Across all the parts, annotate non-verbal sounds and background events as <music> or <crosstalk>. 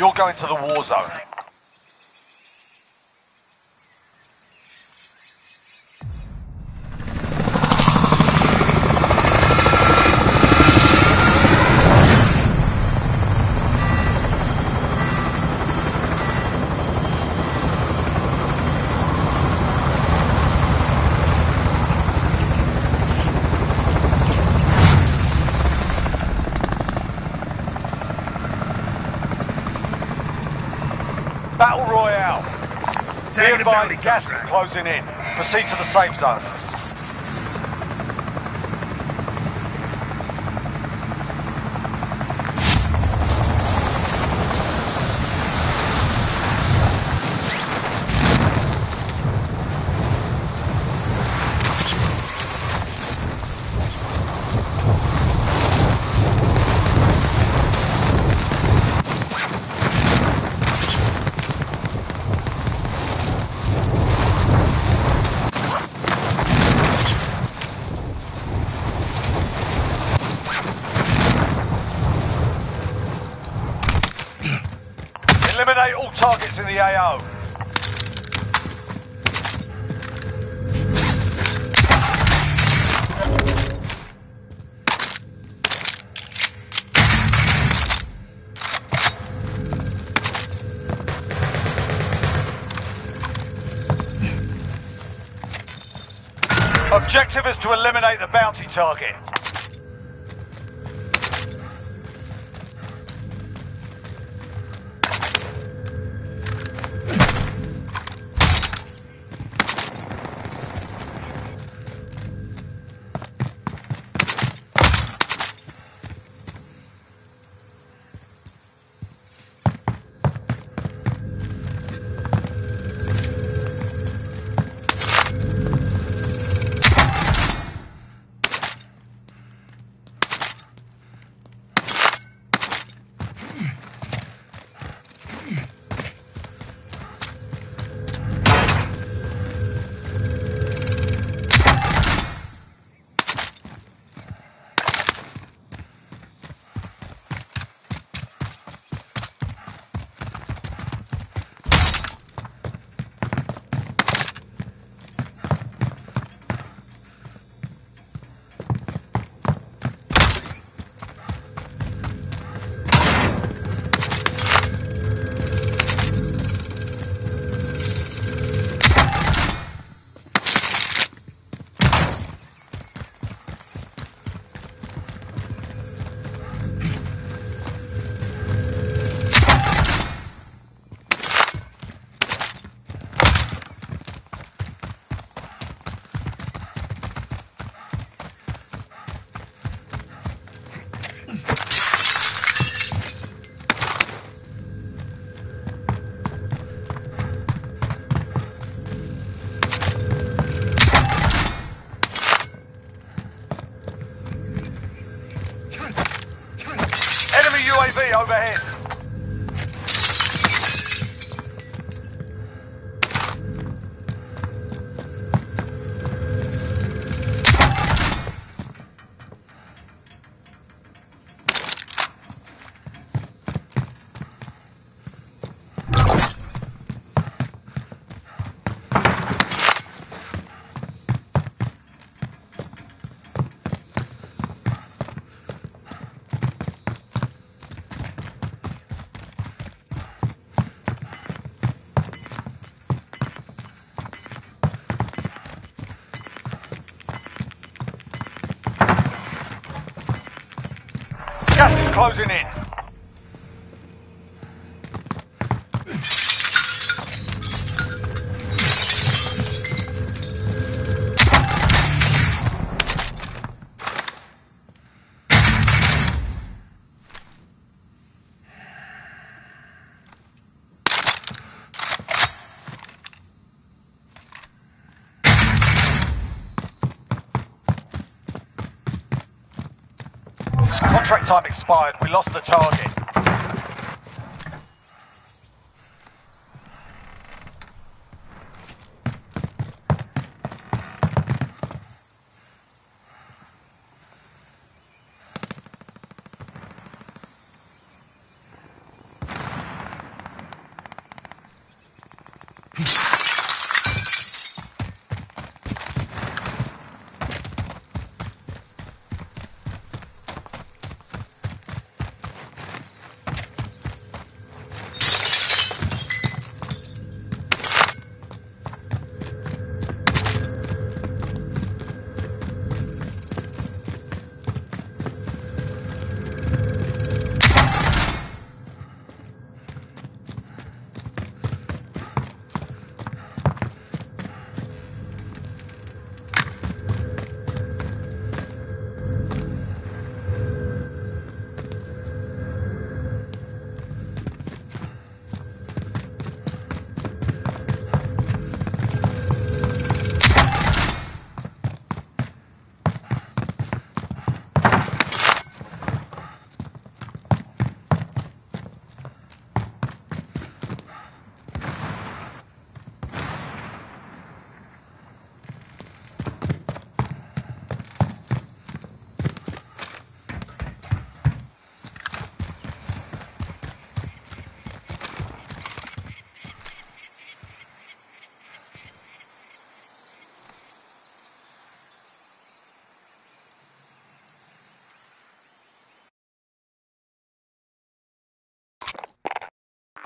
You're going to the war zone. Gas is closing in. Proceed to the safe zone. Eliminate the AO. Objective is to eliminate the bounty target. Overhead. Closing in. Time expired. We lost the target.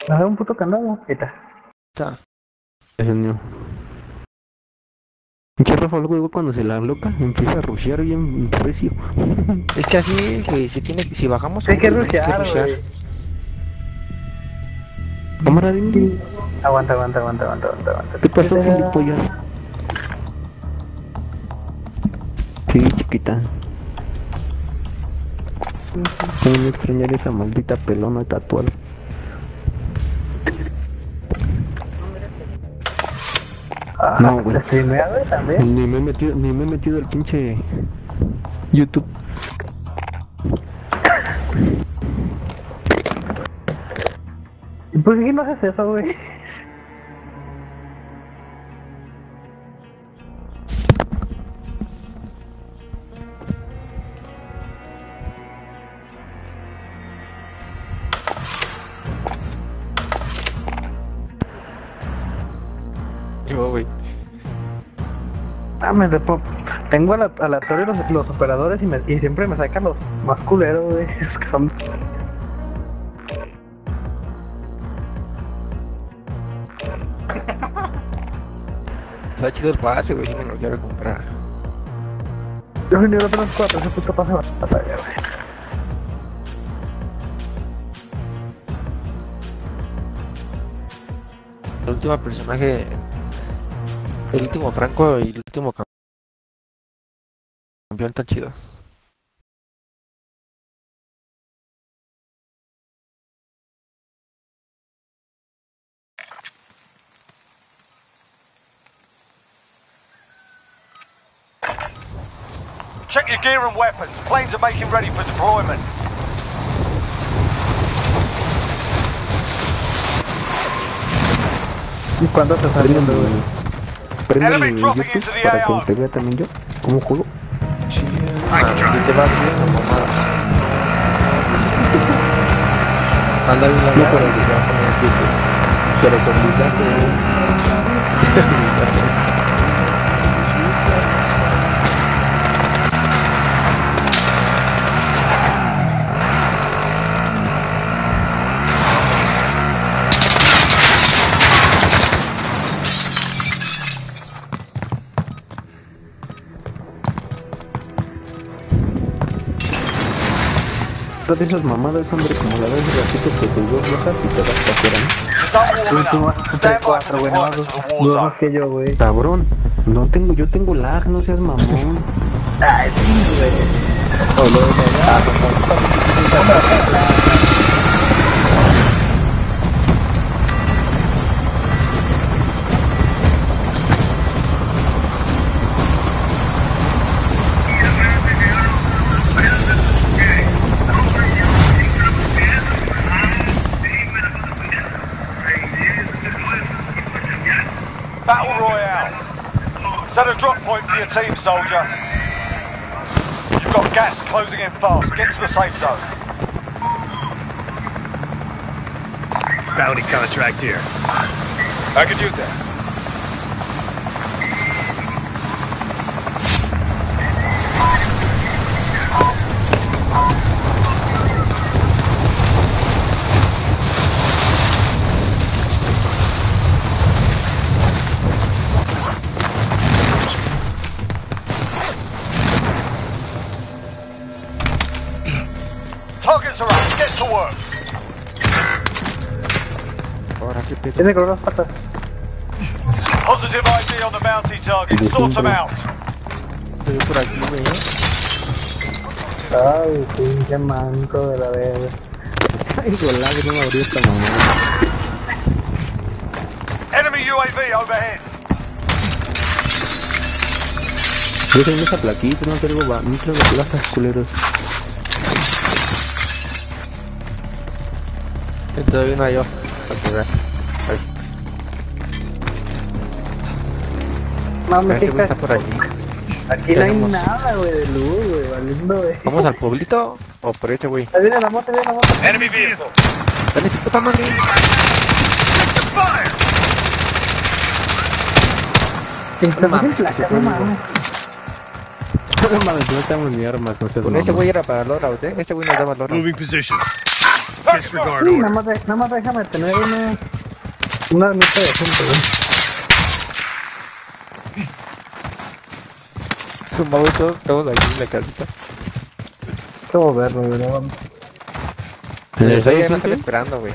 A ver, un puto candado. Ahí está. Está. Es el mío. Pinche Rafa luego cuando se la loca empieza a rushear bien recio. <laughs> Es que así, güey, si tiene, si bajamos. Hay que rushear, güey. Cámara de Aguanta, aguanta, aguanta, aguanta, aguanta, aguanta. ¿Qué pasó, gilipollas? Sí, chiquita. Cómo me extrañar esa maldita pelona tatuada. Ah, No, güey. ¿Streamea, güey, también? Ni me he metido, ni me he metido el pinche YouTube. ¿Y por qué no haces eso, güey? Me depo- Tengo aleatorio los, los operadores y, me- y siempre me sacan los más culeros, güey. <laughs> Es que son. Está chido el pase, güey, si me lo quiero comprar. Yo apenas 4, ese puto pase va a güey. El último personaje. El último Franco y el último cam- campeón tan chido. Check your gear and weapons. Planes are making ready for deployment. ¿Y cuándo te saliendo, güey? Prende el YouTube para que lo también yo. ¿Cómo juego? Ah, y te vas viendo mamadas. <laughs> Mándale una No, llamada pero- y te va a poner YouTube. Pero con mi <laughs> Todas esas mamadas, hombre, como la vez ratito que tus dos bajas y te vas para afuera, ¿no? Tú, más, cuatro, güey, no que yo, güey. Cabrón, no tengo, yo tengo lag, no seas mamón. Ay, sí, güey. Battle team, soldier. You've got gas closing in fast. Get to the safe zone. Bounty contract here. I can use that. Tiene con unas patas. Positive ID on the bounty target. Sort them out. Estoy por aquí, güey. Ay, pinche manco de la verga. Ay, con lag no me abrió esta mamada. Enemy UAV overhead. Déjenme esa plaquita, no traigo, ba- no traigo placas, culeros. Te doy una Mames, qué está por allí. Aquí no hay nada, güey, de luz, güey, valiendo, güey. ¿Vamos al pueblito o por este güey? Ahí viene la moto, ahí viene la moto. Enemy vehicle. Dale, puta madre. Estamos en mames, placa, se fue no mames. No mames, no tenemos ni armas, no Con ese güey era para loadout, ¿eh? Ese güey nos daba loadout. Moving position. Disregard Sí, nada más, de- nada más déjame tener una... Una armita de gente, güey. <laughs> Tumbado todos, todos aquí en la casita. ¿Cómo verlo, güey? No vamos. Esperando, güey.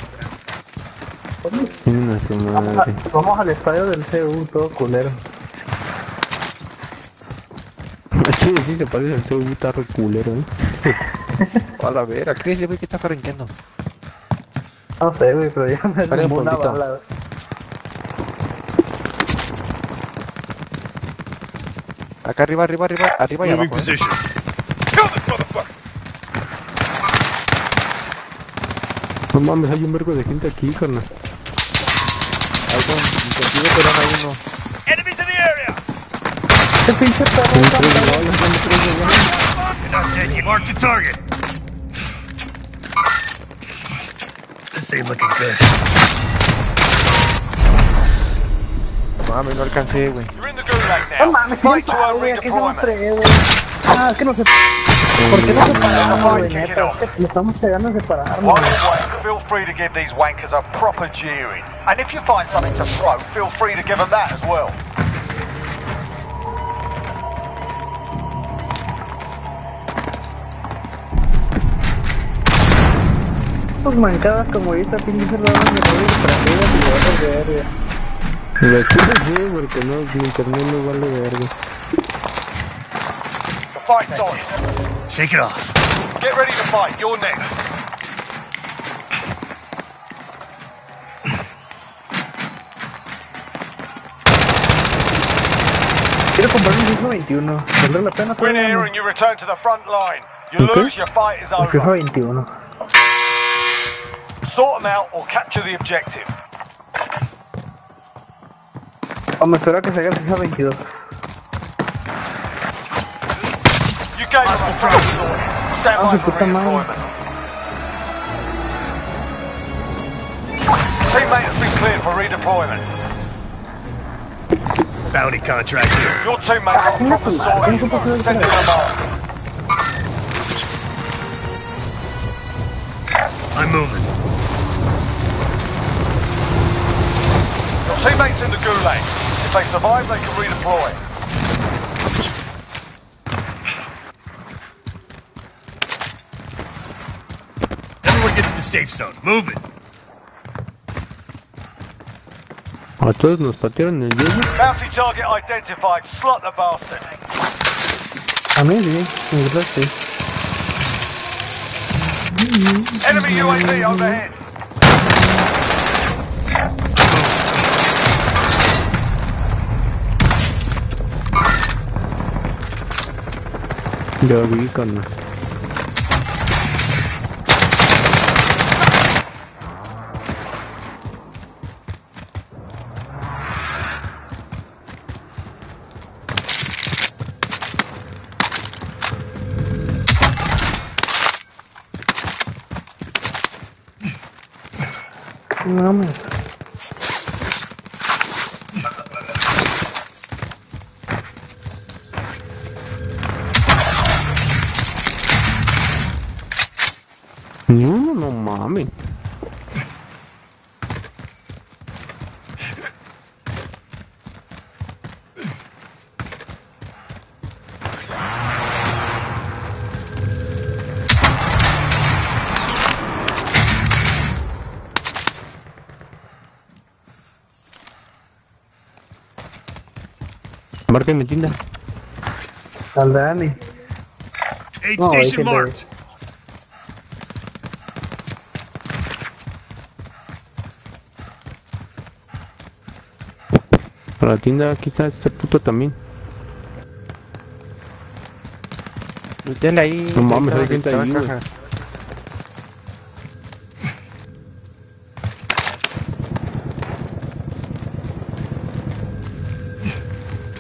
Su madre. a- vamos al estadio del CU, todo culero. <laughs> Sí, sí, se parece al seu guitarro culero, eh. <laughs> A la vera, ¿qué es güey que está carranqueando? No sé, güey, pero ya me tumbó una bala, Acá arriba, arriba, arriba, arriba y Moving abajo. ¿eh? No mames, hay un vergo de gente aquí, carnal. Ahí con contigo, pero no hay uno. Enemies in the area. Este pinche perro. Mark the target. This ain't looking good. No mames, no alcancé, güey. You're in the gulag No now. mames, Fight ¿qué to pasa, earn güey? ¿Qué se nos redeployment. fregué, güey? Ah, es que no se... ¿Por qué no se pararon, güey? Neta, le estamos pegando a separarnos, feel free to give these wankers a proper jeering. And if you find something to throw, feel free to give them that as well. Tus mancadas como esta pinche cerrada me voy para arriba y a. De aquí no porque no, mi internet no vale verga. The fight's on. Shake it off. Get ready to fight. You're next. Quiero comprar un FIFA 21. ¿Valdrá la pena? Win here and you return to the front line. You lose, your fight is El FIFA over. 21. Sort them out or capture the objective. O me espero a que se haga el 22. You gave us the drop sorted. Stand Ah, by su for puta madre. redeployment. Teammate has been cleared for redeployment. Bounty contract here. Your teammate got a proper sorting. Send him a. I'm moving. Your teammates in the gulag. If they survive, they can redeploy. Everyone get to the safe zone. Move it. A todos nos patearon el hielo. Bounty target identified. Slot the bastard. A mí sí, en verdad sí. Enemy UAV overhead. Ya vi con... No mames. Ni uno, no mames. Marca mi tienda. Al Dani. Aid No, station marked. Para la tienda, aquí está este puto también. Lútenle ahí. No mames, hay gente ahí, en güey. caja.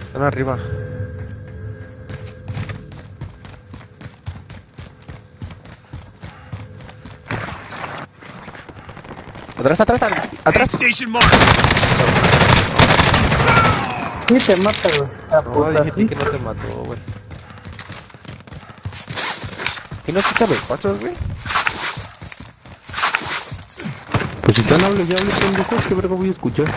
Están arriba. Atrás, atrás, atrás. Atrás. Sí, te mata, güey. La No, puta, sí. que no te mató, güey. ¿Y no escucha los pasos, güey? Pues si están hable, ya hable pendejos, qué verga voy a escuchar.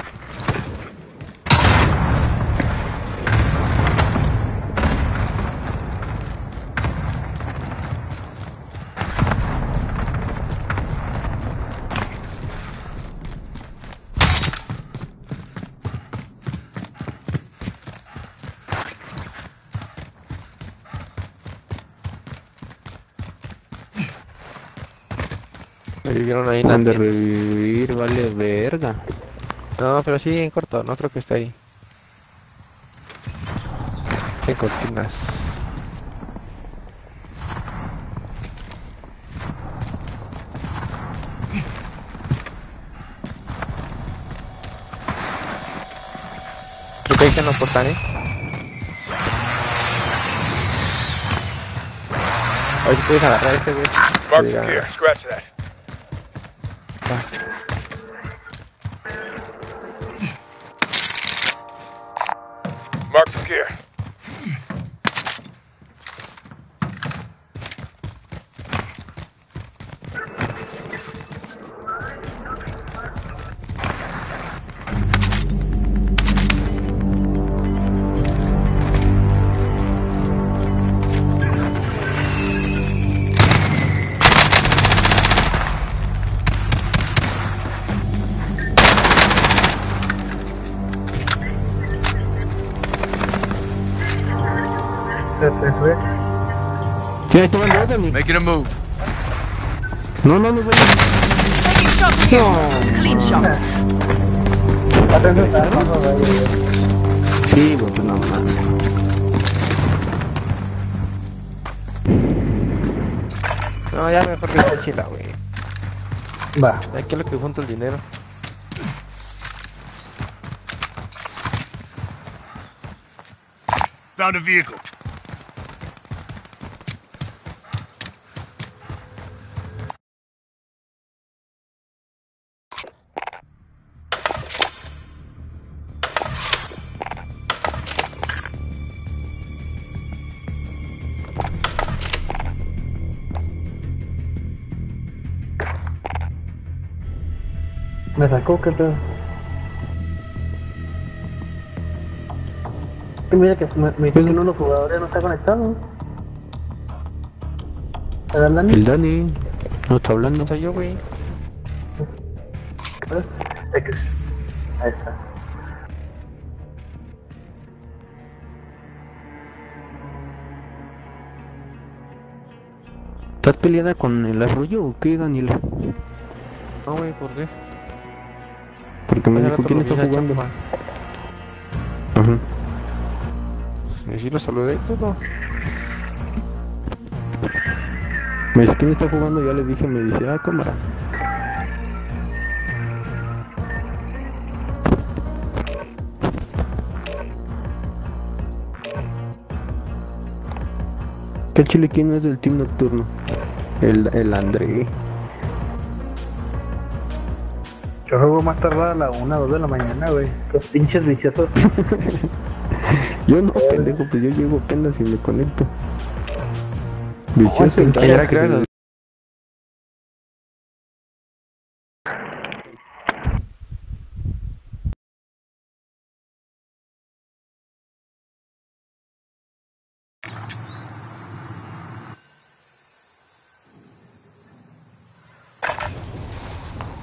Me vivieron ahí en la Han de revivir, vale verga. No, pero sí en corto, no creo que esté ahí. En cortinas. Creo que ahí están los portales. A ver si puedes agarrar este güey. Mark secure. Scratch that. Ahí te van dos, Dani. Making a move. No, no, no, güey. Taking shots here. Clean shot. Atención, está armado, güey. Sí, güey, pues no mames. No, ya mejor que esté chila, güey. Va. Aquí es lo que junto el dinero. Found a vehicle. Sacó, qué pedo. Y mira que me, me dice que uno de los jugadores no está conectado. ¿Era el Dani? El Dani no está hablando. Soy yo, güey. Ahí está. ¿Estás peleada con el arroyo o qué, Daniela? No, güey, ¿por qué? Porque me dijo quién está jugando. Ajá. Y sí lo saludé y todo. Me dice quién está jugando, ya le dije, me dice, ah, cámara. ¿Qué chile quién es del team nocturno? El, el André. Yo juego más tarde a la 1 o 2 de la mañana, güey. Los pinches viciosos. <laughs> Yo no, pendejo, pues yo llego apenas y me conecto. Vicioso Ayer daño creo que- que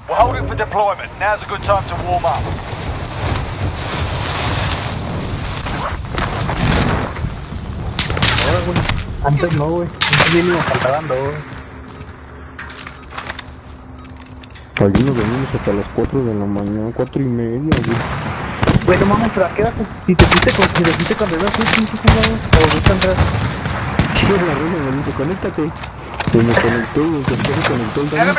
We're holding for deployment. Now's a good time to warm up. Ahora, güey. Antes no, güey. Antes mínimo faltaban dos. Allí nos venimos hasta las 4 de la mañana, 4 y media, güey. Güey, no mames, pero ¿a qué hora te- si te fuiste con, si te fuiste con ¿tú pinche jugador? ¿O gusta entrar? Sí, la ruina me dice, conéctate. Y me conectó, y se conectó el Dani.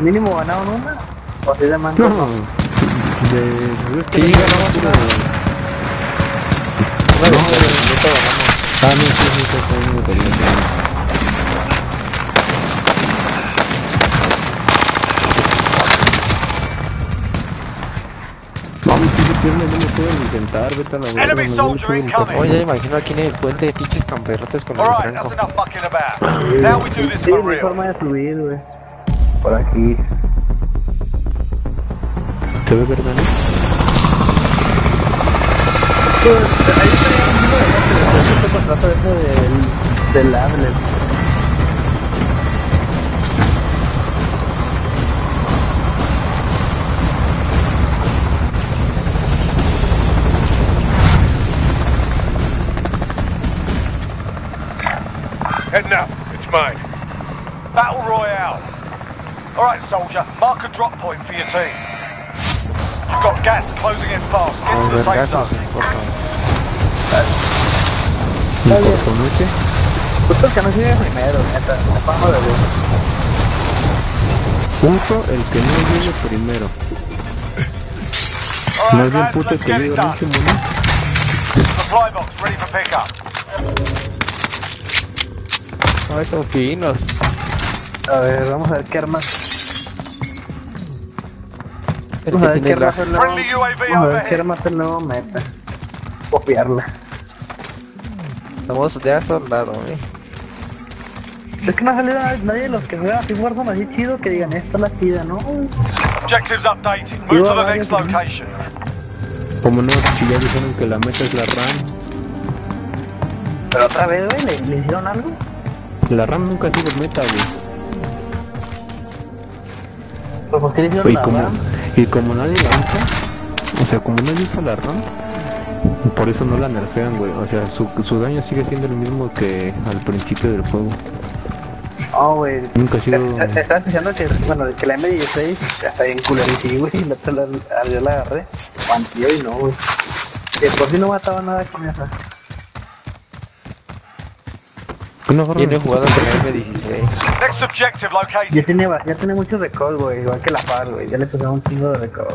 ¿Mínimo ganaron una? ¿O así de mango? No, de... Sí, ganamos una. Estas, neta, ganamos. Ah, no, sí, sí, sí, sí, sí, no. Enemy soldier incoming. Oye, imagino aquí en el puente de pinches camperrotes con el Alright, that's enough fucking about. Now we do this for no real. Por aquí. ¿Te ve verdad, no? Pues, ahí estaría un libro de gente, contrato ese del, del. Alright, soldier. Mark a drop point for your team. You've got gas closing in fast. Get to the safe zone. el que no llegue primero, neta. No vamos de ver. Punto el que no llegue primero. Más bien puto el que llegue. Supply box ready for pickup. No, esos finos. A ver, vamos a ver qué armas. El Vamos a que ver qué es el nuevo. Meta. Copiarla. Estamos de soldado, eh. Es que no ha salido nadie de los que juegan así Warzone así chido que digan esta es la chida, ¿no? Objectives updated. Move to the next location. Como no, si ya dijeron que la meta es la RAM. Pero otra vez, güey, ¿le, le hicieron algo? La RAM nunca ha sido meta, güey. Pues ¿por qué le hicieron la como, RAM? Y como nadie la usa, o sea, como nadie usa la RAM, por eso no la nerfean, güey. O sea, su, su daño sigue siendo el mismo que al principio del juego. No, güey. Nunca ha sido... Estás diciendo que, bueno, que la M16 ya está bien culerísima, güey. y La yo la agarré. Cuantío y no, güey. Por si no mataba nada con esa. ¿Qué no Tiene el jugado puto con la M16. Next objective Ya tiene, ya tiene mucho recall, güey. Igual que la FAR, güey. Ya le pusieron un chingo de recall.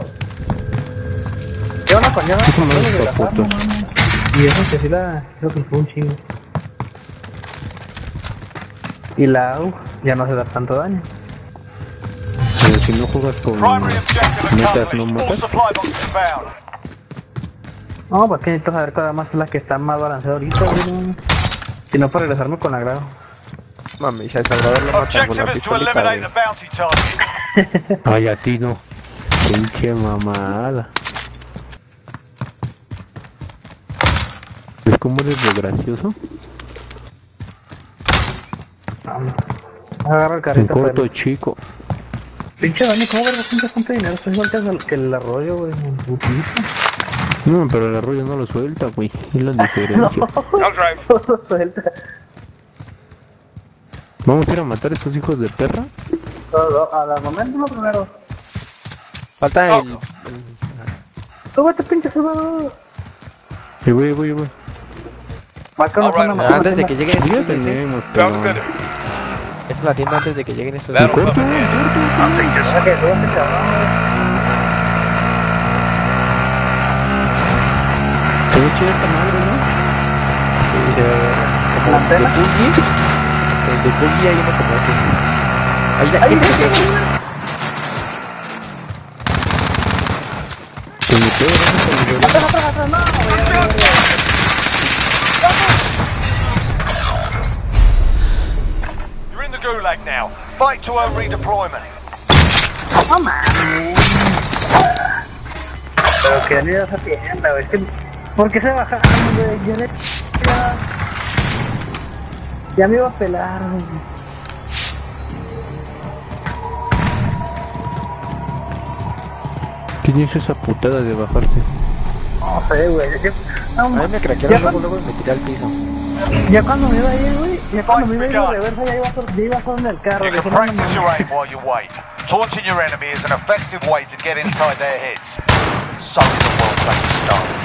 ¿Qué onda No, con ya no, Eso con no es la mano. Y eso que sí la, creo que fue un chingo. Y la AU ya no se da tanto daño. Pero si no juegas con metas, no matas. No, pues que necesito saber cuál más es la que está más balanceada ahorita, güey. Si no, para regresarme con agrado. Mami, si a Salvador lo matan con la pistolita, güey. Ay, a ti no. Pinche mamada. ¿Ves cómo eres de gracioso? Vamos. Agarra el carrito, corto, pero... chico. Pinche Dani, ¿cómo vergas junta tanto dinero? Estás igual que el- que el arroyo, güey. putito. No, pero el arroyo no lo suelta, güey. Es la <laughs> diferencia. I'll drive. Todo suelta. Vamos a ir a matar a estos hijos de perra. Todo, a los momentos lo primero. Falta el... Súbete, pinche Salvador. Y voy, voy. Marca una Antes de que lleguen. Esta es la tienda antes de que lleguen. I'll take this Deja one. que súbete, cabrón. Se ve chida esta madre, ¿no? La antena. El de Boogie hay uno como este. Ahí ya, Ay, ¿qué- qué- ay, qué? Que me pegue, ¿no? Atrás, atrás, atrás, no, güey, ya, ya, ya. You're in the gulag now. Fight to earn redeployment. No mames. Pero que ni esa tienda, güey. ¿Por qué se bajaron, güey? Ya, le- ya, ya me iba a pelar, güey. ¿Quién hizo esa putada de bajarse? No sé, güey. Ya, no, A mí me craquearon luego, cuando, luego y me tiré al piso. ya cuando me iba a ir, güey. Ya cuando me iba a ir de reversa, ya iba a ya iba en el carro. You can practice your aim while you wait. Taunting your enemy is an effective way to get inside their heads. So is a well-placed stone.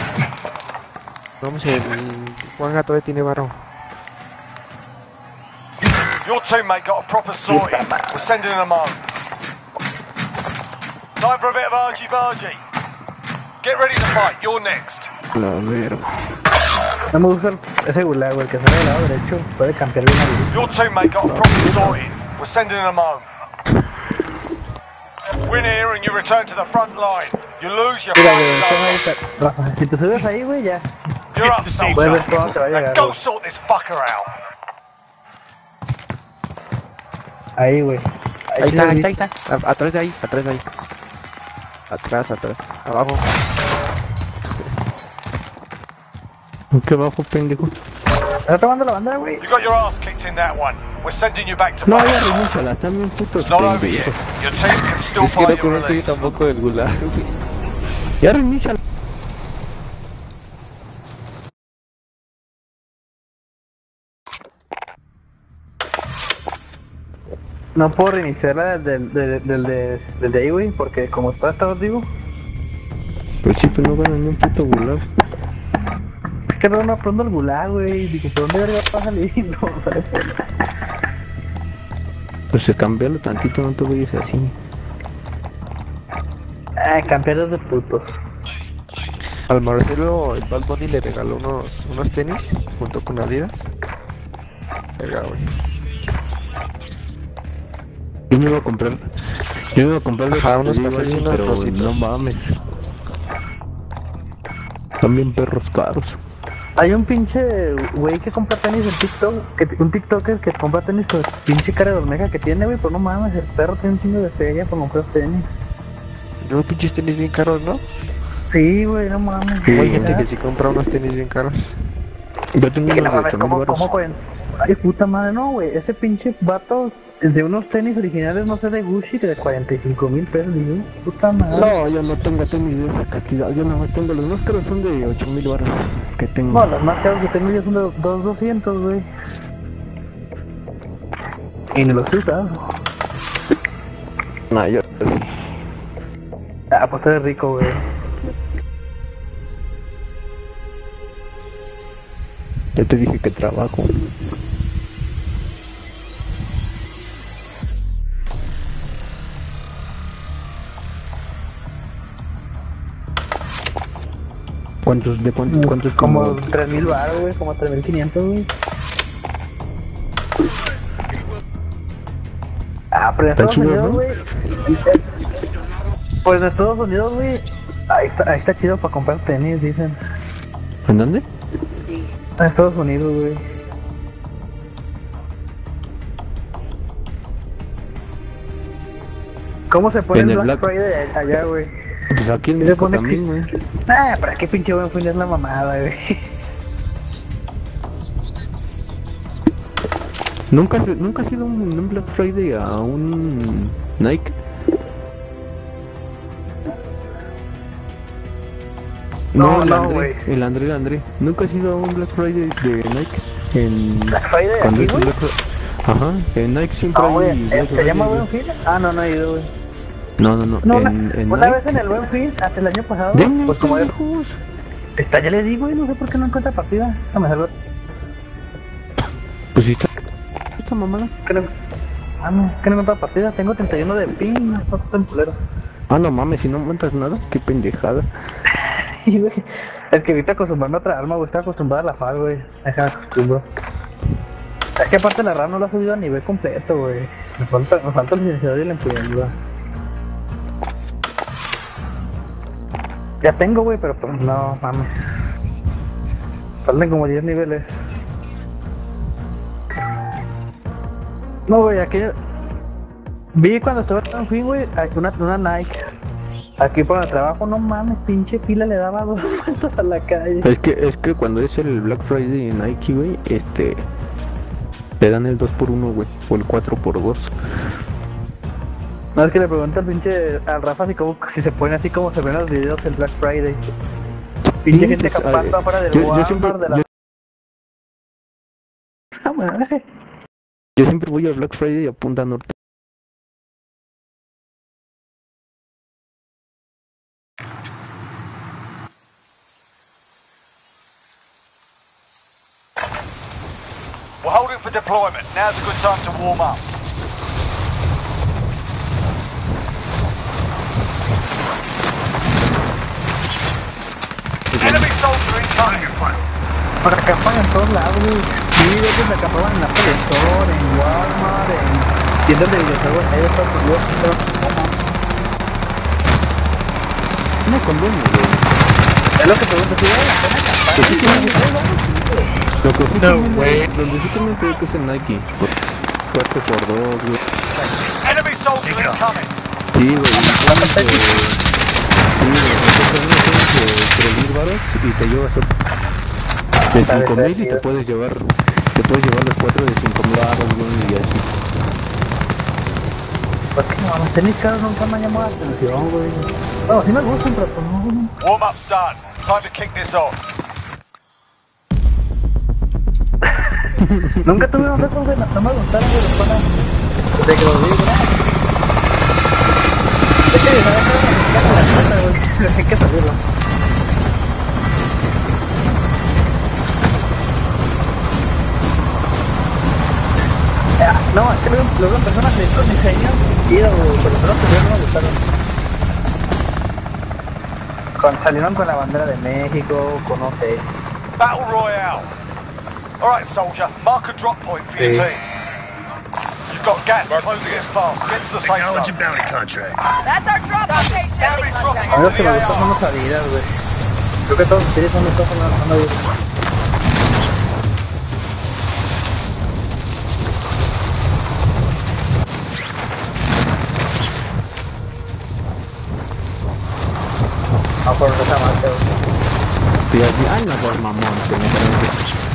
Vamos, el Juan Gato todavía tiene barro. Your teammate got a proper sorting. We're sending them home. Time for a bit of argy-bargy. Get ready to fight. You're next. La verga. No me gusta ese gulag, güey. El que sale del lado derecho puede cambiar bien la Your teammate got a proper sorting. We're sending them home. Win here and you return to the front line. You lose, you're Mira, güey, over. ahorita. Rafa, si te subes ahí, güey, ya. You're get to the safe Now go sort this fucker out. Ahí, güey. Ahí está, ahí está, ahí está. A- Atrás de ahí, atrás de ahí. Atrás, atrás. Abajo. ¿Qué bajo, pendejo? ¿Está tomando la bandera, güey? You got your ass kicked in that one. We're sending you back to No, ya están bien putos It's not over yet. pendejos. Your team can still Es que no fight your conozco yo release. tampoco del gulag, güey. Ya. No puedo reiniciarla del, del, del, del, del de ahí, güey, porque como está, está digo, Pues sí, pero no ganan ni un puto gulag. es que no me aprendo el gulag, güey. Digo, ¿por dónde verga va a salir? No, ¿sabes? Pues se cambiarlo tantito, no te vayas así. Ah, campeones de putos. Al Marcelo, el Bad Bunny le regaló unos, unos tenis junto con Adidas. Verga, güey. Yo me iba a comprar. Yo me iba a comprar Ajá, unos cafés y unos no mames. También perros caros. Hay un pinche güey que compra tenis en TikTok, que, un TikToker que compra tenis con pinche cara de hormiga que tiene, güey, pero no mames, el perro tiene un chingo de feria para comprar tenis. No, pinches tenis bien caros, ¿no? Sí, güey, no mames. Sí, Hay gente que sí compra unos tenis bien caros. Yo tengo Que no mames, 8 mil ¿cómo, baros. cómo, güey? Ay, puta madre, no, güey. Ese pinche vato de unos tenis originales, no sé, de Gucci, que de 45 mil pesos, digo. Puta madre. No, yo no tengo tenis de esa cantidad. Yo más tengo los más caros son de 8 mil baros que tengo. No, los más caros que tengo yo son de 2,200, güey. Y ni los he usado. No, yo Ah, pues eres rico, güey. ya te dije que trabajo. ¿Cuántos, de cuántos, cuántos Como como... 3000 baros, güey, como 3500, güey. Ah, pero en Estados chido, Unidos, ¿no? güey. Pues en Estados Unidos, güey. Ahí está, ahí está chido para comprar tenis, dicen. ¿En dónde? En Estados Unidos, güey. ¿Cómo se pone el Black, Black- Friday allá, güey? Pues aquí México pone también, que- güey. Ah, para qué pinche buen fin es la mamada, güey. ¿Nunca, ¿Nunca has ido a un, un Black Friday a un Nike? No, el no, güey. El André, el André. ¿Nunca has ido a un Black Friday de Nike? En... Black Friday aquí, el. Black Ajá, en Nike siempre No, hay. Black ¿Se Friday, llama. Buen Fin? Ah, no, no he ido, güey. No, no, no. No, una, en, en una Nike. vez en el Buen Fin, hasta el año pasado, pues como pendejos. está, ya le digo, güey, no sé por qué no encuentra partida. Déjame hacerlo. Pues sí está... Esta mamada. ¿Qué no? Ah, no, que no encuentra partida. Tengo 31 de ping, no está tan culero. Ah, no mames, si no montas nada, qué pendejada. <laughs> Y, Es que ahorita acostumbrarme a otra arma, güey. Estaba acostumbrado a la FAL, güey. Deja acostumbro. Es que aparte la RAM no la ha subido a nivel completo, güey. Me falta, me falta el silenciador y la empuñadura. Ya tengo, güey, pero pues no, mames. Faltan como 10 niveles. No, güey, aquello... Vi cuando estaba en fin, güey, una, una Nike. Aquí por el trabajo, no mames, pinche pila le daba <laughs> dos vueltas a la calle. Es que, es que cuando es el Black Friday Nike, güey, este... Te dan el 2x1, güey, o el 4x2. No, es que le pregunto al pinche al Rafa así como si se pone así como se ven los videos el Black Friday. Pinche Sí, gente pues, acampando afuera del yo- yo Walmart, siempre- de la... yo- Ah, madre. Yo siempre voy al Black Friday a Punta Norte. We're holding for deployment. Now's a good time to warm up. Para acampan en todos lados, güey. Sí, de que me acampaban en Apple Store, en Walmart, en tiendas de videojuegos, ahí pero No conviene, güey. Es lo que pregunto, si vale la pena acampar. Sí, Lo que sí No, también- güey. Donde sí también creo que es en Nike. Por, fuerte por dos, güey. Enemy soldier incoming. Sí, güey. Sí, güey. Que 3.000 varos y te llevas otro. De Está 5.000 y te puedes llevar... Te puedes llevar los cuatro de 5.000 varos, güey, y así. Pues que no, tenis caros nunca me han llamado la atención, güey. Bueno, sí me gustan, pero pues no, no. Warm up's done. Time to kick this off. <laughs> Nunca de esos, güey, no me gustaron, güey, los panas. De que los vi, güey. Es que, ¿sabes encanta la neta, güey. Hay que salirlo. No, es que luego, luego en personas de estos diseños, chido, güey, pero solo que no me gustaron. Con, salieron con la bandera de México, con. Battle Royale. All right, soldier. Mark a drop point for your team. You've got gas closing in fast. Get to the safe Acknowledge a zone. bounty contract. That's our drop location. A mí los que me gustan son AR. los Adidas, güey. Creo que todos los series son los Adidas. No, por esa marca, güey. Y así, ay, no, por mamón, que me parece.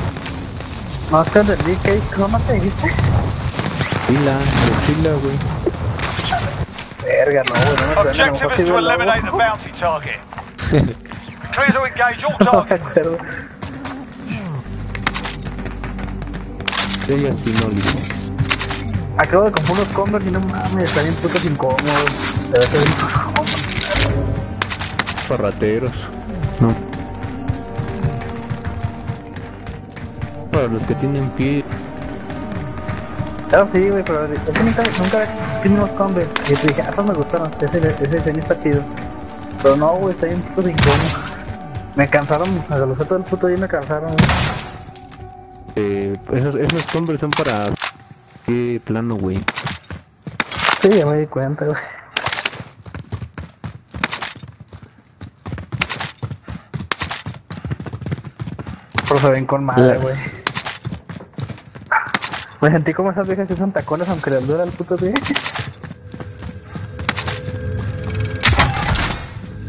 Máscara del DK, ¿cómo te dijiste? Fila, mochila, güey. Verga, no, no Objective is to eliminate the bounty target. Clear to engage all <laughs> targets. Ella Spinoli. Acabo de comprar unos Converse y no mames, están bien putos incómodos. Debe ser incómodo. Parrateros. No. Para los que tienen pie. Claro, sí, güey, pero es que nunca, nunca unos Converse. Y te dije, ah, pues me gustaron, ese, ese está chido. Pero no, güey, está bien putos incómodo. Me cansaron, a los otros del puto día me cansaron. Eh, esos, esos hombres son para... ¿Qué plano, güey? Sí, ya me di cuenta, güey. Pero se ven con madre, güey. Me sentí como esas viejas que usan tacones aunque les duela el puto pie.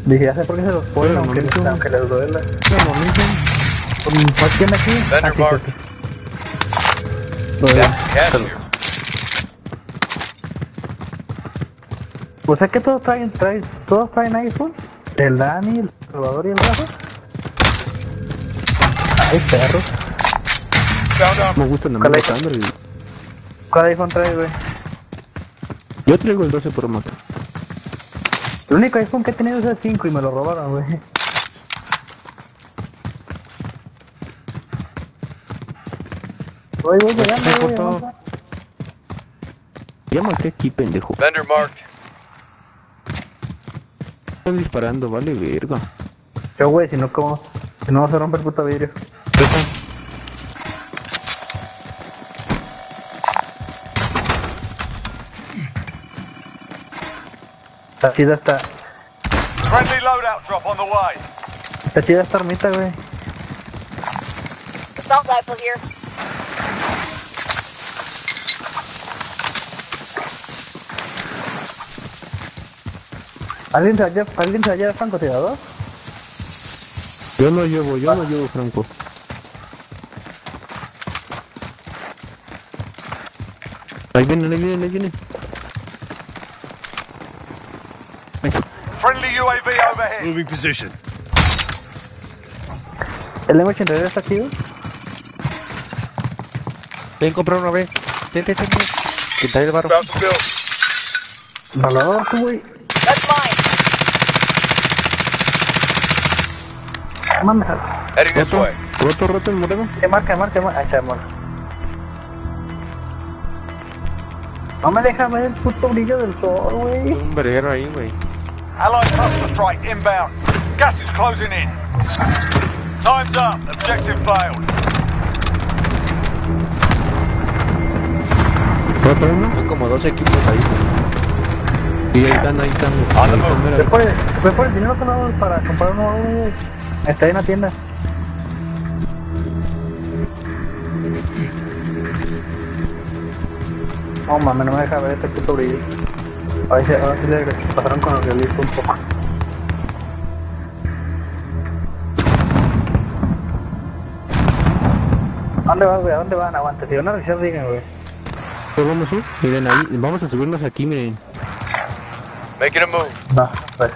Dije, ya sé por qué se los ponen aunque, no, les- no. aunque les duela. ¿Por quién aquí? Here. O sea que todos traen, traen, todos traen iPhone. El Dani, el Salvador y el Rafa. Ay, armor. Me gustan a mí ¿Cuál los es? Android. ¿Cuál iPhone traes, güey? Yo traigo el 12 Pro Max. El único iPhone que he tenido es el 5 y me lo robaron, güey. Voy, voy llegando, güey. avanza. Llámate aquí, pendejo. Vendor marked. Están disparando, vale verga. Yo, güey, si no, ¿cómo? Si no, se rompe el puto vidrio. Está chida esta, Friendly loadout drop on the way. está chida esta armita, güey. Assault rifle here. ¿Alguien se halla, ¿alguien se halla francotirador? Yo no llevo, yo no llevo Franco. Ahí vienen, ahí vienen, ahí vienen. Ahí está. Friendly UAV overhead. Moving position. ¿El M83 está chido? Ven, comprar una vez. Ten, ten, ten, ten. Que trae el barro. Valor, güey. That's mine. Mames, Roto, way. roto, roto el moreno. ¿qué marca, marca, marca? Ahí está, amor. No me deja ver el puto brillo del sol, güey. Un verguero ahí, güey. Allied cluster strike inbound. Gas is closing in. Time's up. Objective failed. Son como dos equipos ahí. Y ahí están, ahí están. Ah, no, mira. Ve por el, ve por el dinero que no para comprar uno. Está ahí en la tienda. No mames, no me deja ver este puto brillo. A ver si, a ver si le pasaron con el realista un poco. ¿A dónde vas, güey? ¿A dónde van? Aguante, si van a revisar, digan, güey. Pues vamos, ¿sí? Miren ahí, vamos a subirnos aquí, miren. Making a move. No, pues.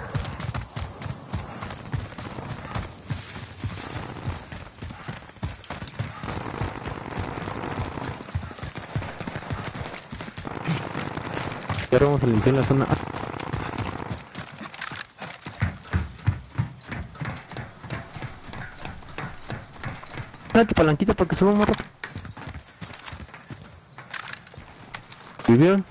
Y ahora vamos a limpiar la zona. Date palanquita para que suba más rápido. ¿Vivieron?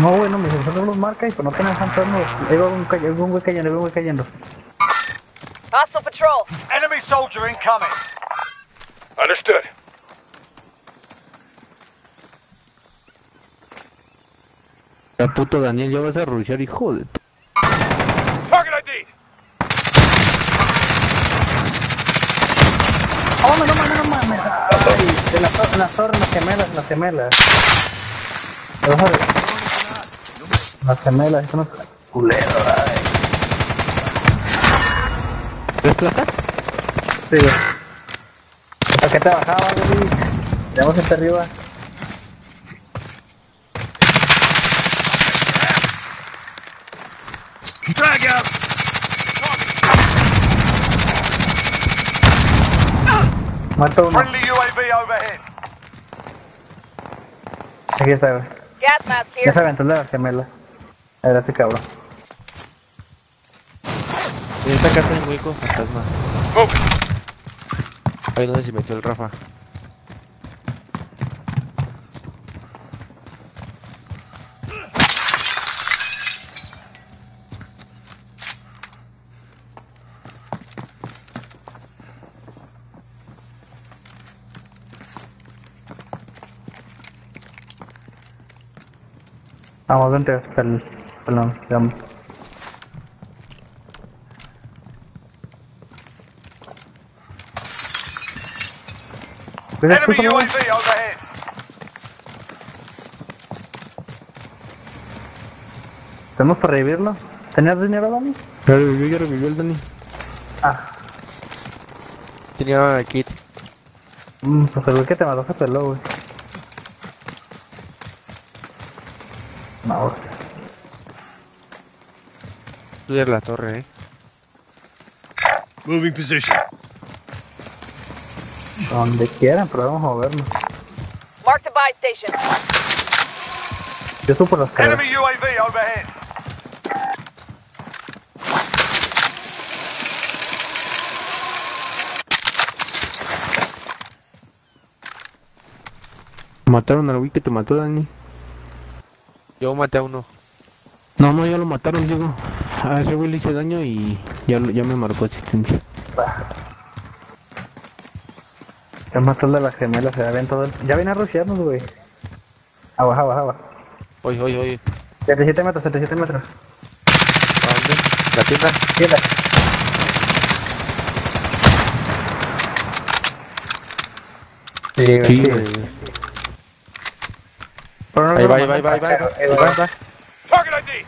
No, güey, no, me sensor no los marca y pues no tienen fantasmas. Ahí va un, cay- un güey cayendo, ahí va un güey cayendo. Hostile patrol. Enemy soldier incoming. Understood. La puto Daniel, ya vas a rushar, hijo de... Target ID. ¡Oh, no, no mames, no mames! ¡Ay! En las torres, en las torres, las gemelas, las gemelas. Pero, joder. Las gemelas, son unos culeros, ay. ¿Tres placas? Sí. ¿Para qué te bajaba, güey? Llegamos hasta arriba. Drag out. Muerto uno. Friendly UAV overhead. Aquí está, güey. Gas mask Ya here. se aventó las gemelas. Era ese cabrón. En esta casa hay un hueco, fantasma. Ahí donde se metió el Rafa. Vamos, vente, pel, pelón, vamos. Pues Enemy UAV overhead. ¿Tenemos para revivirlo? ¿Tenías dinero, Dani? Ya revivió, ya revivió el Dani. Ah, Tenía kit. mm, pues el que te mató se peló, güey. Güey. Estudiar la torre, eh. Moving position. Donde quieran, pero vamos a movernos. Mark the buy station. Yo subo por las caras. Enemy UAV overhead. Mataron al güey que te mató, Dani. Yo maté a uno. No, no, ya lo mataron, Diego. A ese güey le hice daño y ya, ya me marcó asistencia. Ya mató de las gemelas, se ya ven todo el... Ya viene a rushearnos, güey. Agua, agua, agua. Oye, oye, oye. 77 metros, 77 metros. ¿A dónde? La tienda. Sí, Sí, sí. No Ahí va, ahí va, ahí va, ahí va. acá, Ahí va, ahí va. Target ID.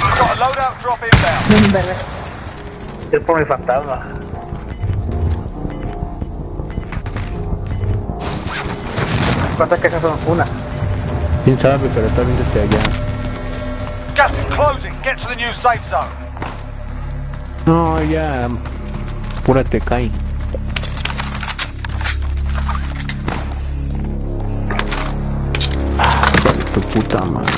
Got a loadout drop inbound. Es por mi fantasma. ¿Cuántas cajas son? Una. Quién sabe, pero está bien desde allá. Gas is closing. Get to the new safe zone. No, ya. Pura te tu puta madre.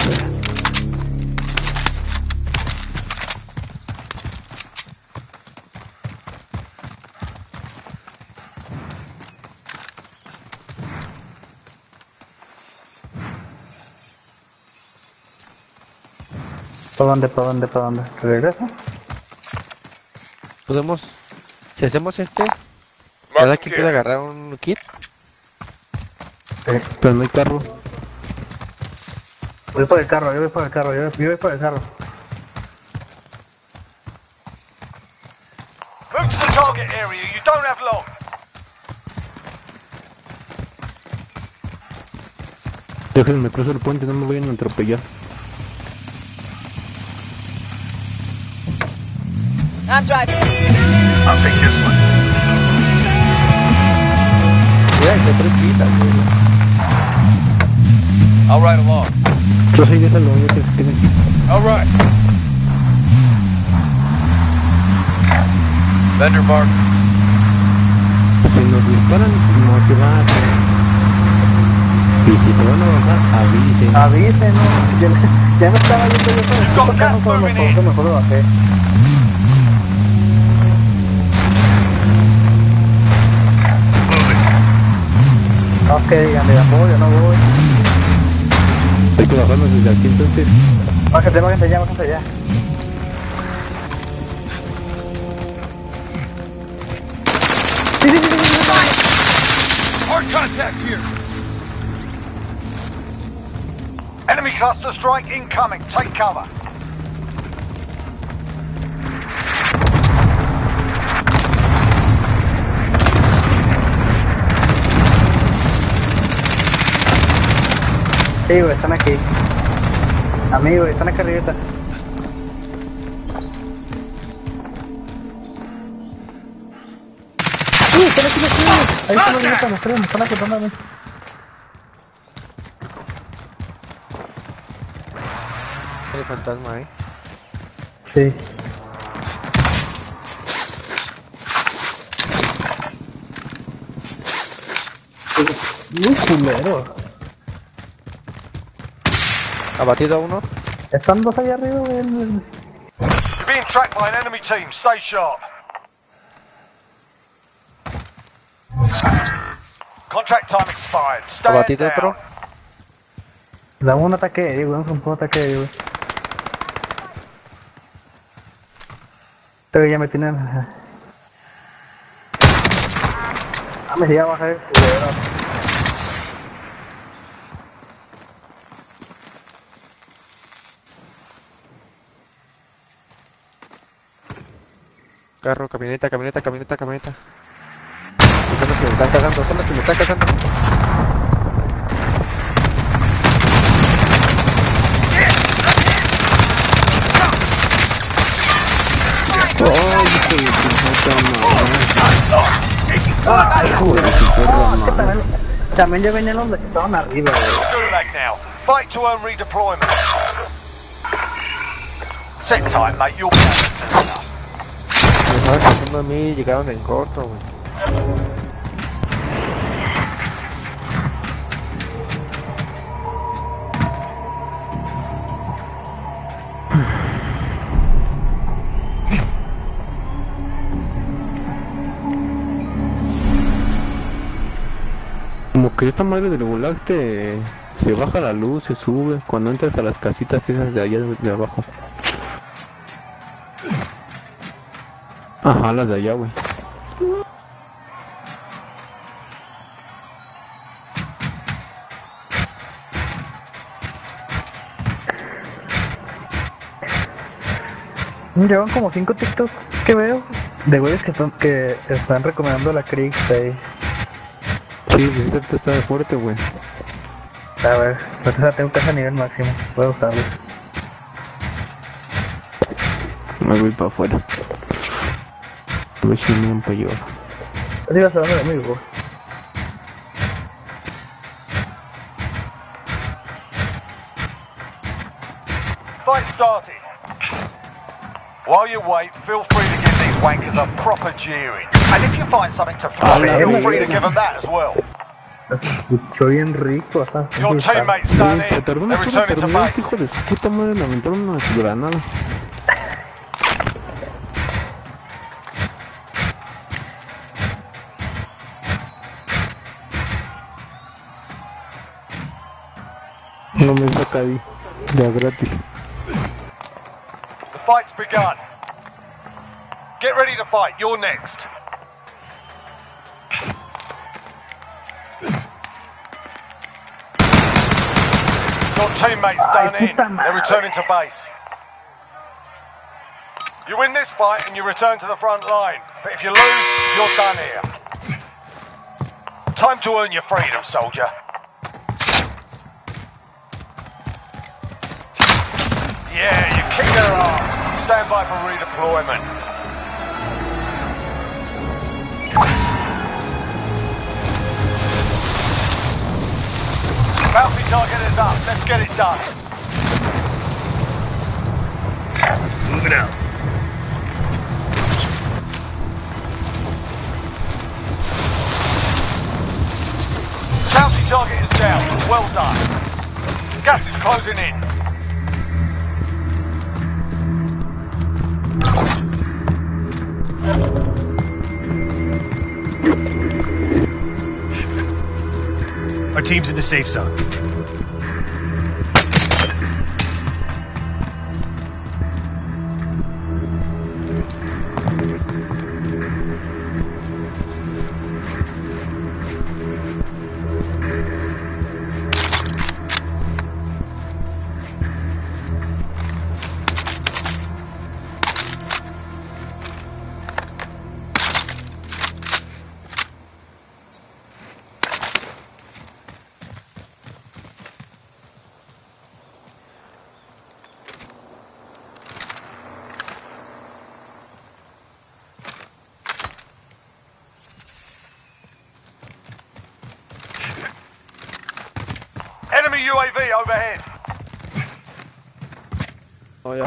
¿Para dónde, para dónde, para dónde? ¿Regresa? Podemos. Si hacemos este, Mark cada quien puede agarrar un kit. Pero no hay carro. Voy por el carro, yo voy por el carro, yo, yo voy por el carro. Move to the target area. You don't have long. Déjenme cruzar el puente, no me vayan a atropellar. I'm driving. I'll take this one. Mira, quitas, güey. I'll ride along. Yo soy de esa lo que aquí. All right. Vendor mark. Si nos disparan, no se va a hacer. Y si se van a bajar, avisen. Avisen, ¿no? Ya, ya no estaba viendo yo con el con mejor lo bajé. Ok, ya voy, yo no voy. Hay que bajarnos desde aquí entonces. Bájate, bájate ya, bájate ya. Hard contact here. Enemy cluster strike incoming. Take cover. Sí, güey, están aquí. Amigo, están acá arriba. ¡Sí, están aquí, aquí! Ahí están los niños, los tres, me están apuntando a mí. El fantasma, eh. Sí. Muy culero. Abatido a uno. Están dos ahí arriba. You're being tracked by an enemy team. Stay sharp. Contract time expired. Stay Abatido down. otro. Dame un ataque aéreo, güey. Un puto ataque aéreo, güey. Pero ya me tienen. Ah, me llega a bajar el Carro, camioneta, camioneta, camioneta, camioneta. Son los que me están cagando, son los que me están madre. También, ya venían los que estaban arriba. Fight to earn redeployment. Sit tight, mate. You'll be able Me estaban cazando a mí y llegaron en corto, güey. Como que esta madre del gulag te... Se baja la luz, se sube cuando entras a las casitas esas de allá de, de abajo. Ajá, las de allá, güey. Llevan como 5 TikToks que veo de güeyes que, están- que están recomendando la Krieg ahí. Sí, esta está de fuerte, güey. A ver, entonces la tengo casa a nivel máximo. Puedo usarlo. Me voy para afuera. A ver si me dan para llevar. Así vas hablando de mí, güey. Fight started. While you wait, feel free to give these wankers a proper jeering. And if you find something to throw, Hola, feel free to give them that as well. Escuchó bien rico, ajá. Your teammates Sí, stand in. They're returning to terminar, base. hijo de su puta madre, me aventaron una granada. No me saca ahí, de gratis. The fight's begun. Get ready to fight. You're next. Your teammates done in. They're returning to base. You win this fight and you return to the front line. But if you lose, you're done here. Time to earn your freedom, soldier. Yeah, you kicked their ass. Stand by for redeployment. Bounty target is up. Let's get it done. Moving out. Bounty target is down. Well done. Gas is closing in. Our team's in the safe zone. UAV overhead. No, ya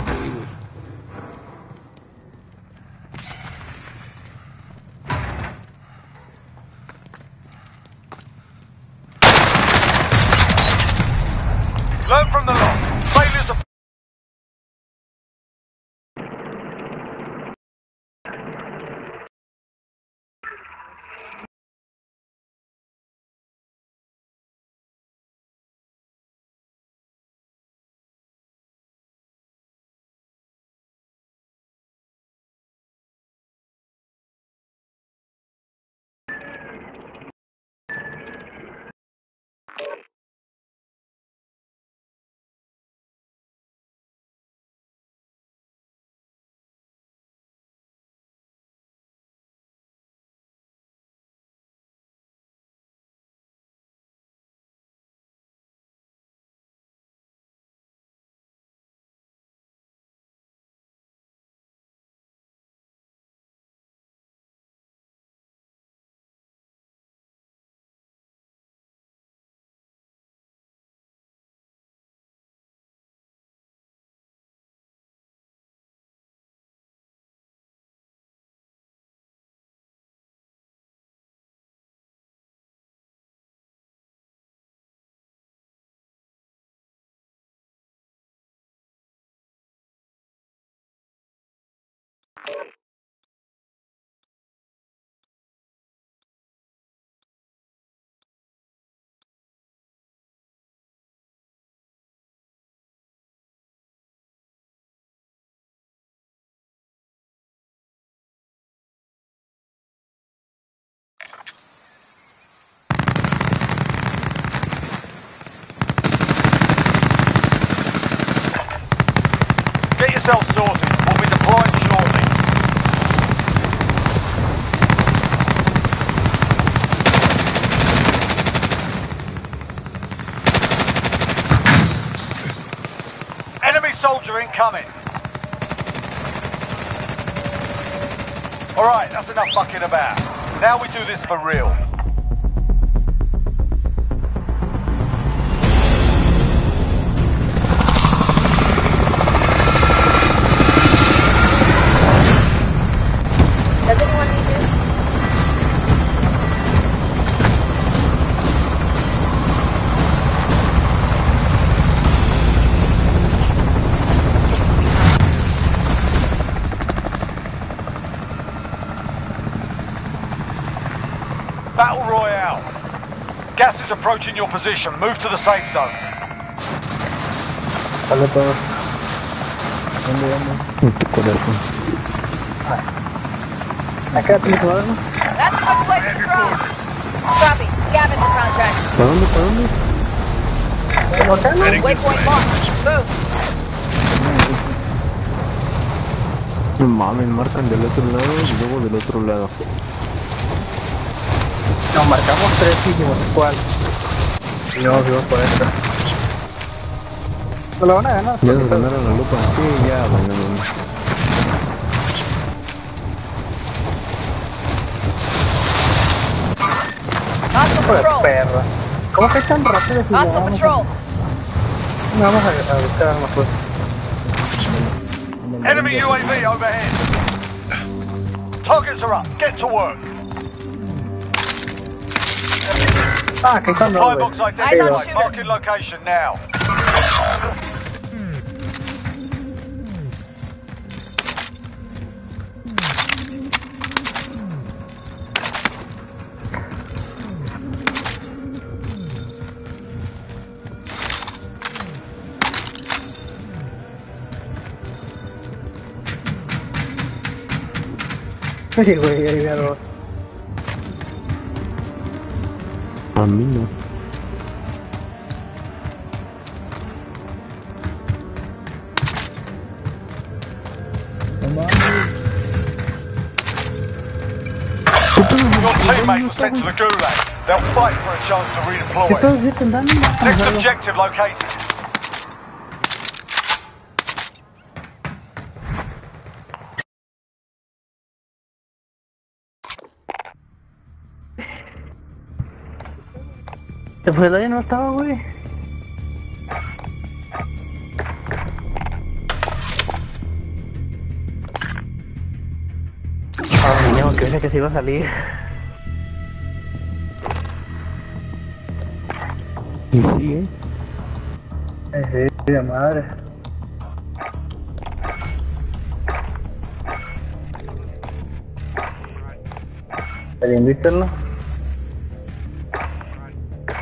soldier incoming. Alright, that's enough fucking about. Now we do this for real. Approaching your position. Move to the safe zone. Sale todo. ¿Dónde, dónde? En tu corazón. Acá tienes tu arma. That's a good place to throw. Copy. Scavenger contract. ¿Para dónde? ¿Para dónde? Heading this Waypoint way. marked. Move. No mames, marcan del otro lado y luego del otro lado. Nos marcamos tres y dijimos cuál. Y vamos, vamos por esta. ¿No lo van a ganar? Ya nos ganaron la lupa. Sí, ya de patrol. perra. ¿Cómo que es tan rápido si no vamos a, patrol. no vamos a, a buscar pues? Enemy UAV overhead. Targets are up. Get to work. Ah, que cuando Supply box Eyes on identified. shooter. Marking location now. Sí, A mí no. Your teammate was sent to the gulag. They'll fight for a chance to redeploy. todos ya están dando? Next objective located. Pues ahí no estaba, güey. Niño, que pensé que se iba a salir. Y sí, ¿eh? Sí, de madre. ¿Te invítenlo? Me metí para no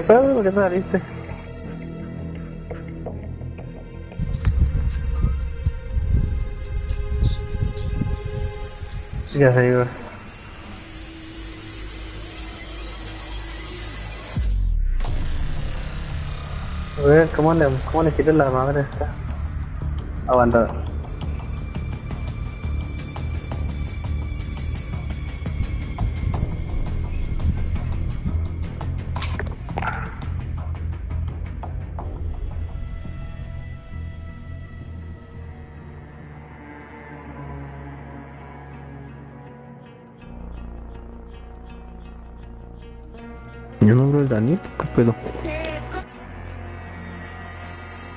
qué pedo? ¿Por qué te saliste? Ya. A ver, ¿cómo le, cómo le quito la madre esta? pedo?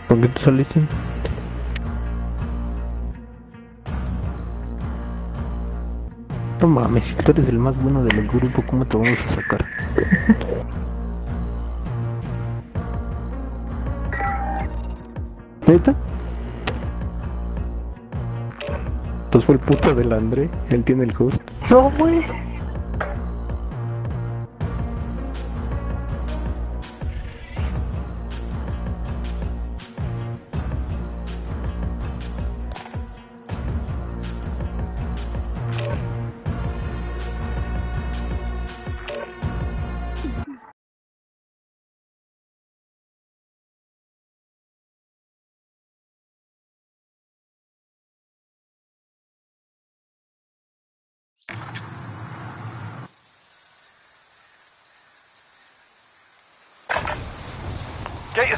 ¿Por qué te saliste? No mames, si tú eres el más bueno del grupo, ¿cómo te vamos a sacar? <laughs> ¿Neta? Entonces fue el puto del André, él tiene el host. No, güey.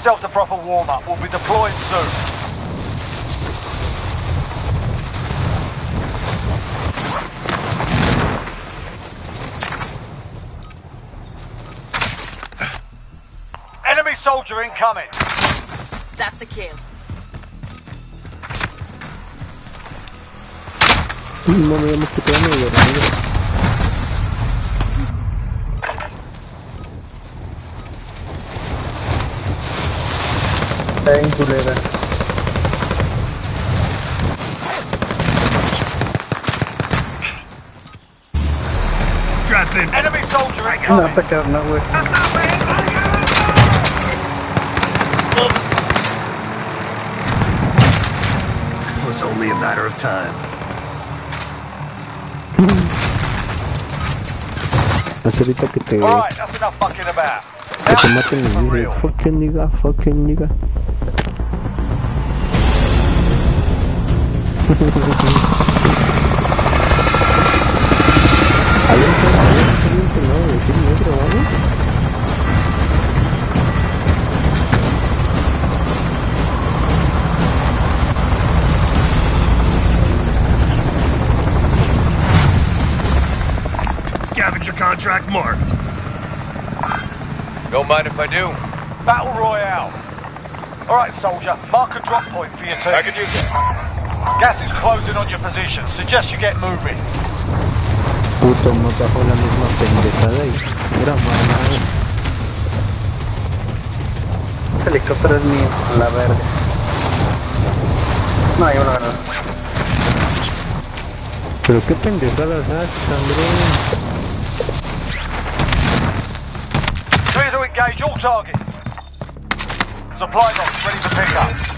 Yourself to proper warm-up. We'll be deploying soon. Enemy soldier incoming. That's a kill. No me llamas que te amo, güey, amigo. Está bien culera. Drop in. Enemy soldier No, incoming. está cabrón, güey. It was only a matter of time. Haz ahorita que te, All right, that's enough fucking about. que te Now, maten for y real. dices, fucking nigga, fucking nigga. Scavenger contract marked. Don't mind if I do. Battle Royale. All right, soldier. Mark a drop point for your I team. could use that. Gas is closing on your position. Suggest you get moving. Puto, no bajó la misma pendejada y era mamada. Este helicóptero es mío, la verga. No, yo la verdad. Pero qué pendejadas haces, André. Clear to engage all targets. Supply box ready to pick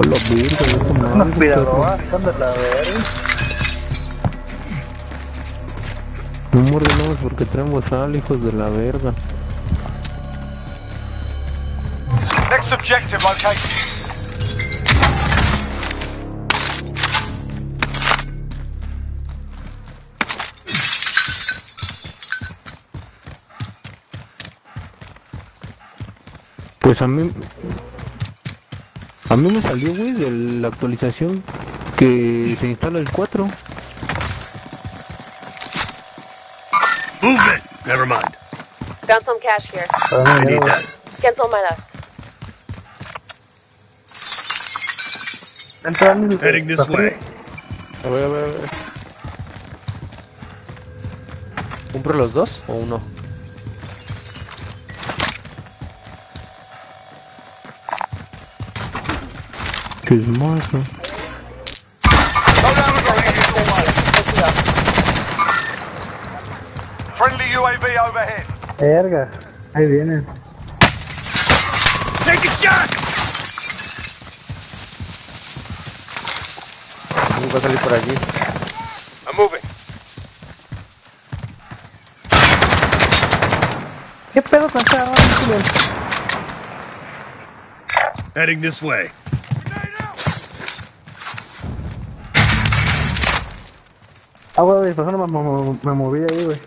Por los virgos, esa Unos son de la verga. No mordenamos porque traemos sal, hijos de la verga. Next objective located. Pues a mí. A mí me salió, güey, de la actualización que se instala el 4. Movement. Never mind. Found some cash here. Para I need that. Cancel mi- Heading this way. A ver, a ver, a ver. ¿Compro los dos o uno? Your way. Friendly UAV overhead. Verga. Ahí vienen. Taking shots. ¿Cómo va a salir por aquí? I'm moving. ¿Qué pedo con esta arma, culero? Heading this way. Ah, güey, eso no me, me, me moví ahí, güey.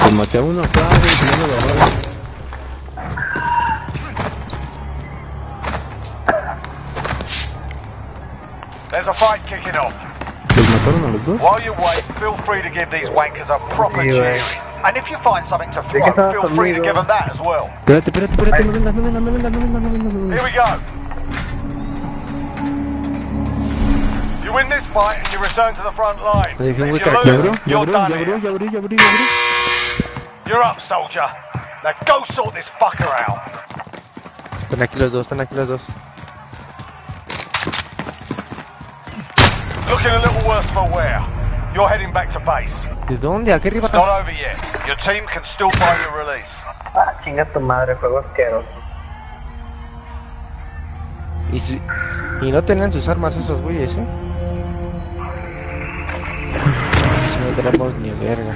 Pues maté a uno acá, güey, no me lo fight kicking off. ¿Los mataron a los dos? While you wait, feel free to give these wankers a proper Sí, güey. cheering. And if you find something to throw, estaba feel free to give them that as well. Espérate, espérate, espérate, no vengas, no vengas, no vengas, no vengas, no vengas. Here we go. You win this fight and you return to the front line. Oye, If you ¿ya ¿Ya lose, abrió? ¿Ya you're abrió? ¿Ya done abrió? here. ¿Ya abrió? ¿Ya abrió? ¿Ya abrió? You're up, soldier. Now go sort this fucker out. Están aquí los dos, están aquí los dos. Looking a little worse for wear. You're heading back to base. ¿De dónde? ¿Aquí arriba? It's not over yet. Your team can still buy your release. Ah, chinga tu madre, juego asqueroso. Y, si- y no tenían sus armas esos güeyes, ¿eh? Si no tenemos ni verga.